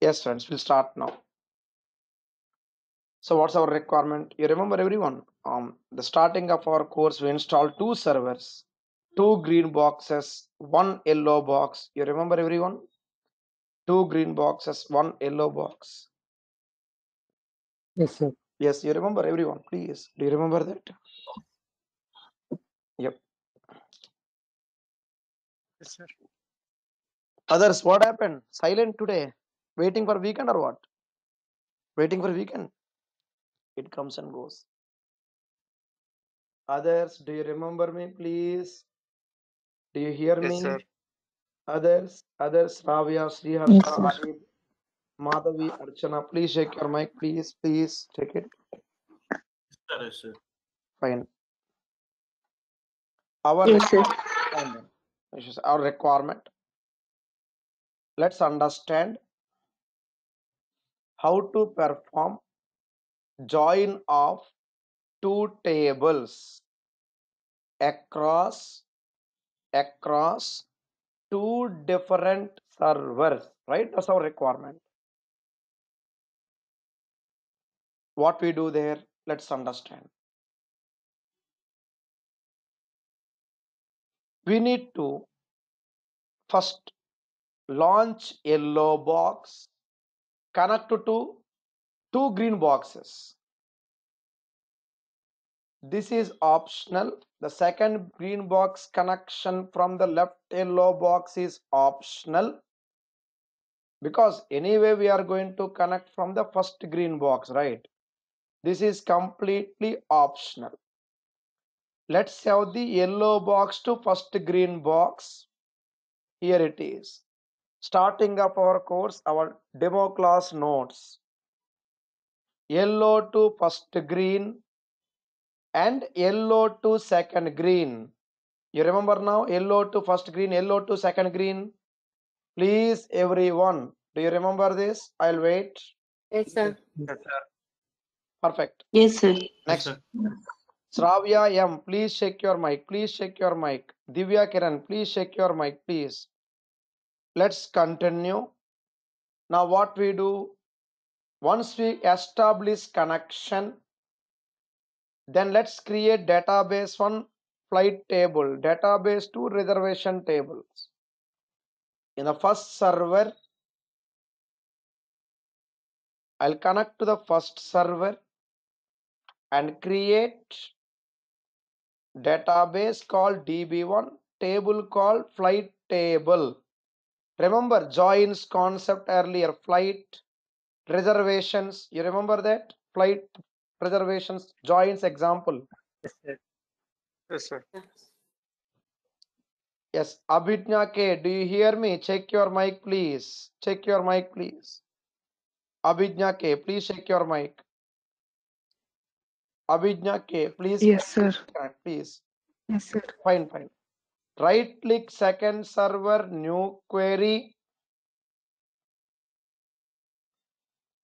Yes, friends, we'll start now. So what's our requirement? You remember everyone? Um, the starting of our course, we install two servers, two green boxes, one yellow box. You remember everyone? Two green boxes, one yellow box. Yes, sir. Yes, you remember everyone, please. Do you remember that? Yep. Yes, sir. Others, what happened? Silent today. Waiting for weekend or what? Waiting for weekend. It comes and goes. Others, do you remember me, please? Do you hear Yes, me? sir. Others, others, Ravya, Yes, Sriharsha, sir. Anil, Madhavi, Archana, please check your mic, please, please take it. Sir, sir. Fine. Our Yes, sir. fine then. Which is our requirement. Let's understand how to perform join of two tables across across two different servers right? That's our requirement. What we do there let's understand. We need to first launch a yellow box connect to two green boxes. This is optional. The second green box connection from the left yellow box is optional. Because anyway we are going to connect from the first green box right? This is completely optional. Let's have the yellow box to first green box. Here it is starting of our course our demo class notes yellow to first green and yellow to second green you remember now yellow to first green yellow to second green please everyone do you remember this i'll wait Yes, sir. Yes, sir. perfect Yes, sir. next sir. Sravya M, please check your mic. Please check your mic. Divya Kiran, please check your mic, please. Let's continue. Now, what we do once we establish connection, then let's create database one flight table, database two reservation tables. In the first server, I'll connect to the first server and create database called db1 table called flight table remember joins concept earlier flight reservations. You remember that? Flight reservations joins example. Yes, sir. Yes, sir. yes. Abhijna k do you hear me? Check your mic please. Check your mic please. Abhijna k please check your mic. Abhijna k please Yes, sir. please. Yes, sir. fine fine right click second server new query.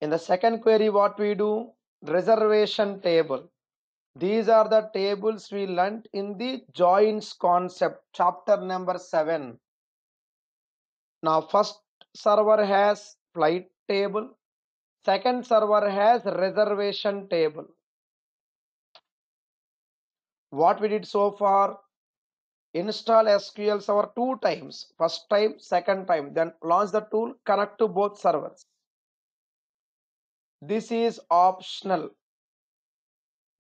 In the second query what we do? Reservation table. These are the tables we learnt in the joins concept chapter number 7 now first server has flight table. Second server has reservation table. What we did so far install sql server two times first time second time then launch the tool connect to both servers. This is optional.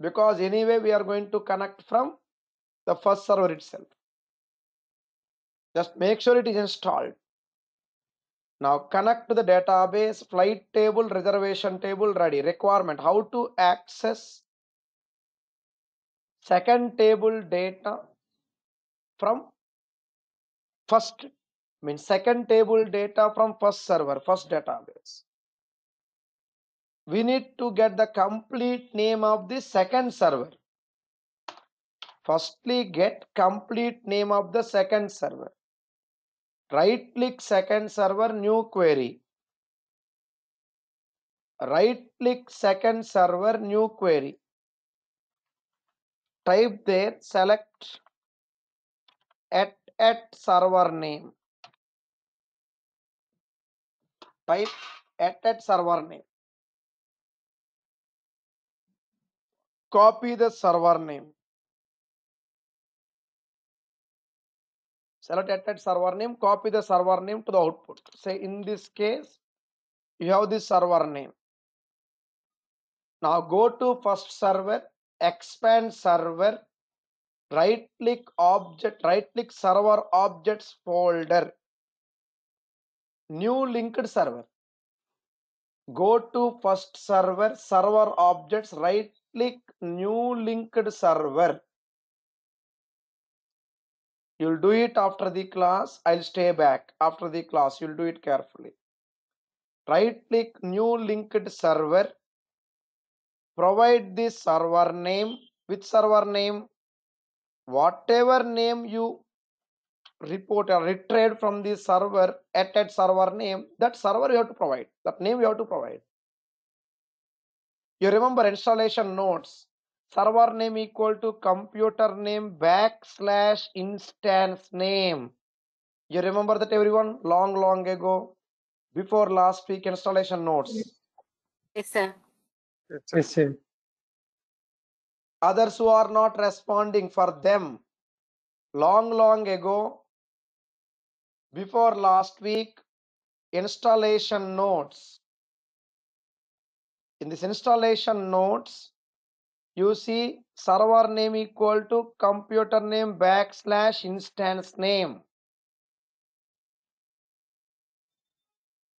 Because anyway we are going to connect from the first server itself. Just make sure it is installed. Now connect to the database flight table reservation table ready. Requirement how to access second table data from first means second table data from first server first database. We need to get the complete name of the second server. Firstly get complete name of the second server. Right click second server new query. Right click second server new query. Type there select at at server name type at at server name. Copy the server name. Select at that server name, copy the server name to the output. Say in this case, you have this server name. Now go to first server, expand server, right click object, right click server objects folder, new linked server. Go to first server, server objects, right click new linked server. You'll do it after the class. I'll stay back after the class. You'll do it carefully. Right click new linked server. Provide the server name. Which server name? Whatever name you report or retrieve from the server at that server name, that server you have to provide. That name you have to provide. You remember installation notes. Server name equal to computer name backslash instance name. You remember that everyone? Long, long ago. Before last week installation notes. Yes, sir. Yes, sir. Others who are not responding for them. Long, long ago. Before last week. Installation notes. In this installation notes, you see server name equal to computer name backslash instance name.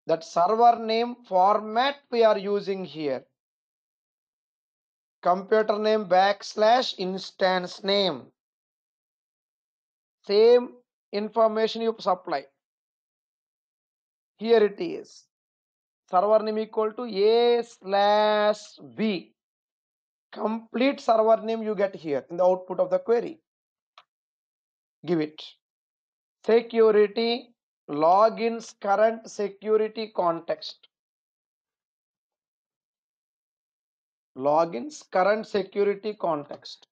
That server name format we are using here. Computer name backslash instance name. Same information you supply. Here it is. Server name equal to A slash B. Complete server name you get here in the output of the query. Give it. Security logins current security context. Logins current security context.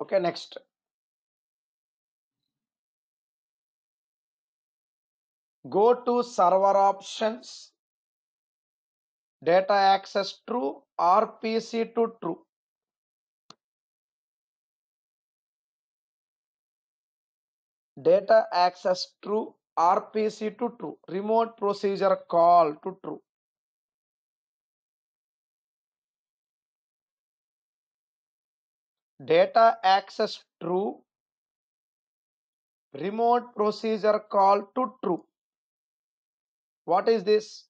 Okay, next. Go to server options. Data access true, RPC to true. Data access true, RPC to true. Remote procedure call to true. Data access true, remote procedure call to true. What is this?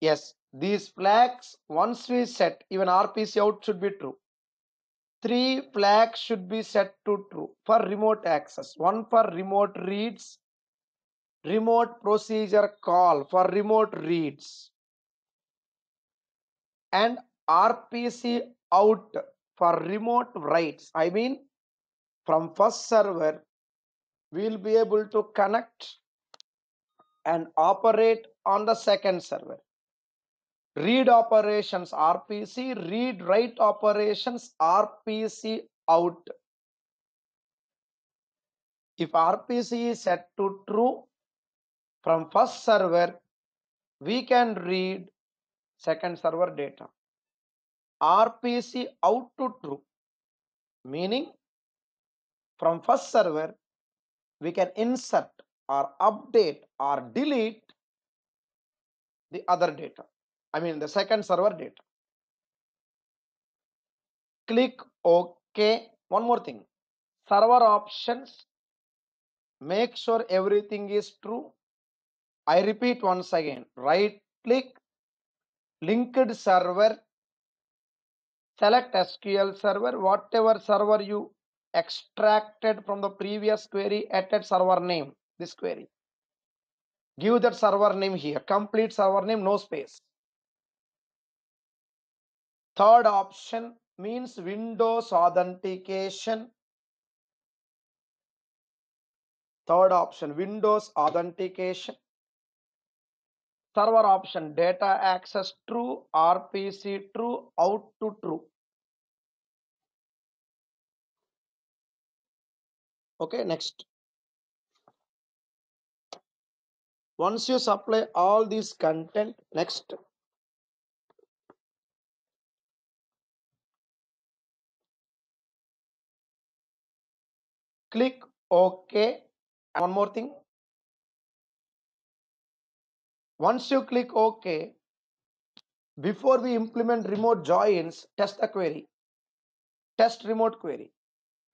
Yes, these flags once we set, even RPC out should be true. Three flags should be set to true for remote access. One for remote reads, remote procedure call for remote reads, and RPC out for remote writes. I mean, from first server, we'll be able to connect and operate on the second server. Read operations RPC, read write operations RPC out. If RPC is set to true from first server, we can read second server data. RPC out to true, meaning from first server, we can insert or update or delete the other data. I mean the second server data. Click OK. One more thing. Server options. Make sure everything is true. I repeat once again. Right click. Linked server. Select SQL server. Whatever server you extracted from the previous query at that server name. This query. Give that server name here. Complete server name, no space. Third option means Windows authentication. Third option, Windows authentication. Server option, data access true, RPC true, out to true. Okay, next. Once you supply all this content, next click OK. One more thing. Once you click OK, before we implement remote joins, test the query. Test remote query.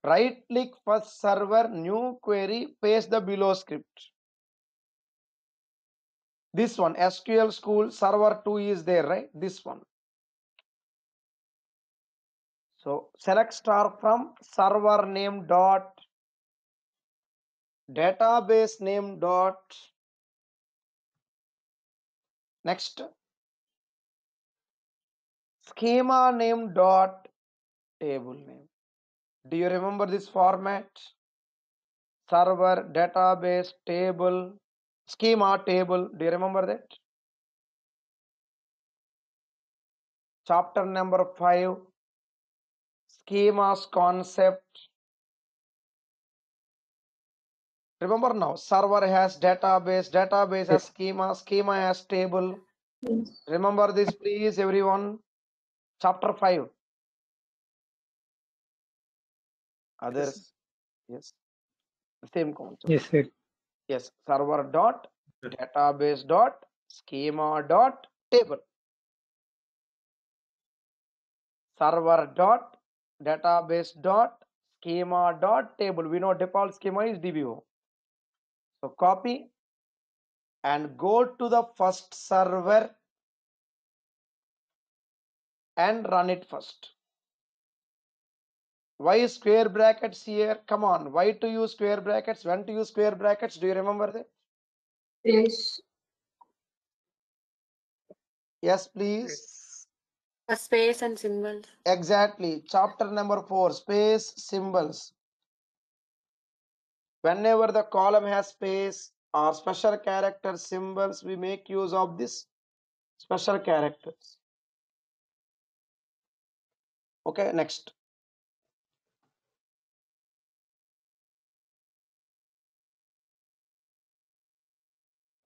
Right click first server, new query, paste the below script. This one, SQL school server 2 is there, right? This one. So select star from server name dot database name dot next schema name dot table name. Do you remember this format? Server, database, table, schema table. Do you remember that? Chapter number 5 schemas concept. Remember now, server has database, database has schema, schema has table. Remember this, please, everyone. Chapter 5. Others, yes, same concept. Yes, sir. Yes, server dot database dot schema dot table. Server dot database dot schema dot table. We know default schema is DBO. So copy and go to the first server and run it first. Why square brackets here? Come on, why to use square brackets? When to use square brackets? Do you remember that? Yes. Yes, please. A space and symbols. Exactly. Chapter number four, space symbols. Whenever the column has space or special character symbols, we make use of this special characters. Okay, next.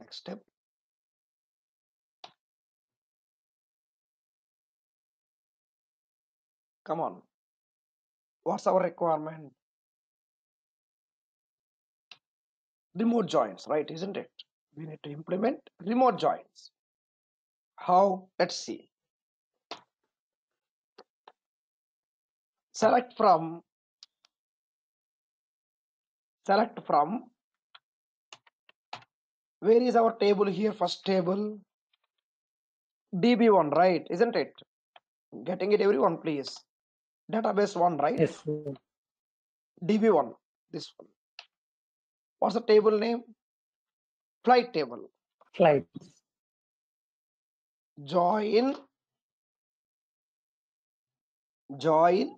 Next step. Come on. What's our requirement? Remote joins, right? Isn't it? We need to implement remote joins. How? Let's see. Select from select from where is our table here first table db1 right isn't it getting it everyone please database one right Yes, db1 this one what's the table name? Flight table. Flight. join. Join.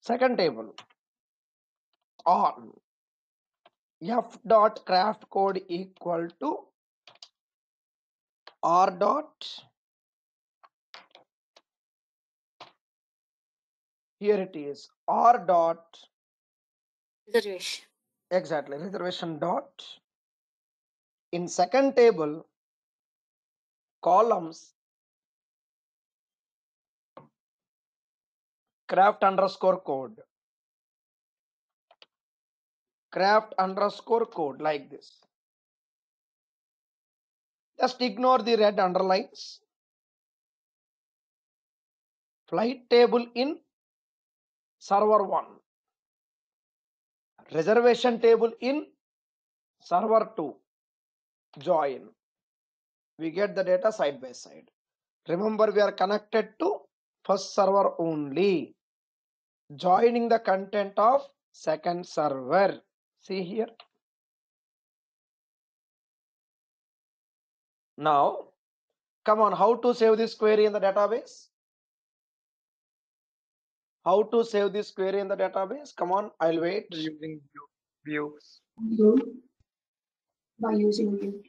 Second table. On. F dot craft code equal to r dot. Here it is. R dot Reservation. exactly. Reservation dot. In second table columns. Craft underscore code. Craft underscore code like this. Just ignore the red underlines. Flight table in server 1 reservation table in server 2 join. We get the data side by side. Remember we are connected to first server only. Joining the content of second server. See here. Now come on how to save this query in the database how to save this query in the database come on i'll wait Using view, views. View. By using view.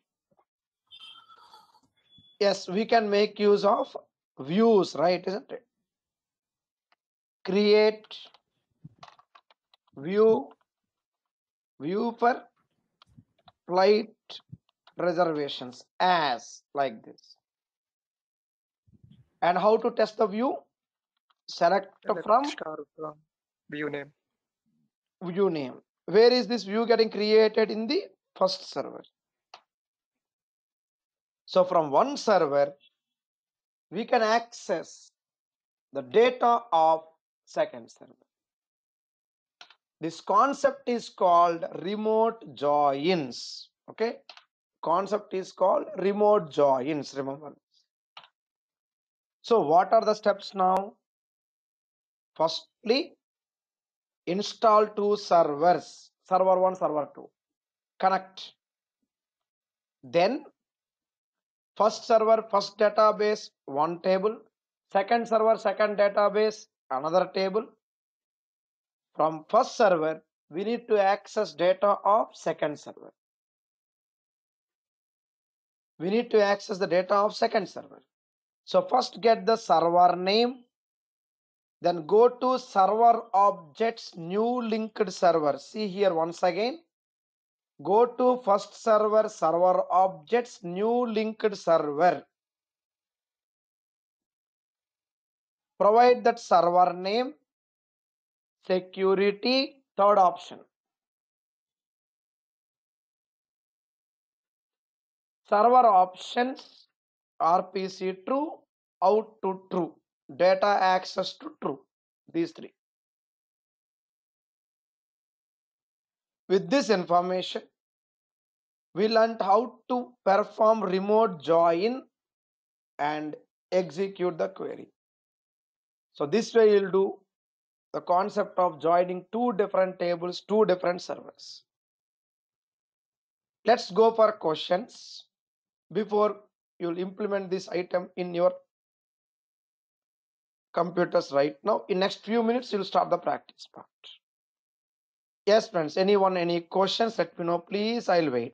yes we can make use of views right isn't it create view view for flight reservations as like this. And how to test the view? Select Select from star from view name. view name. Where is this view getting created in the first server? So from one server, we can access the data of second server. This concept is called remote joins. Okay, concept is called remote joins. Remember. So what are the steps now? Firstly, install two servers server 1 server 2 connect. Then first server first database one table. Second server second database another table. From first server we need to access data of second server. We need to access the data of second server. So first get the server name then go to server objects new linked server. See here once again. Go to first server server objects new linked server. Provide that server name security third option. Server options rpc true out to true data access to true these three. With this information we learned how to perform remote join and execute the query. So this way you'll do the concept of joining two different tables two different servers. Let's go for questions before you'll implement this item in your computers right now in next few minutes you'll start the practice part. Yes friends anyone any questions let me know please i'll wait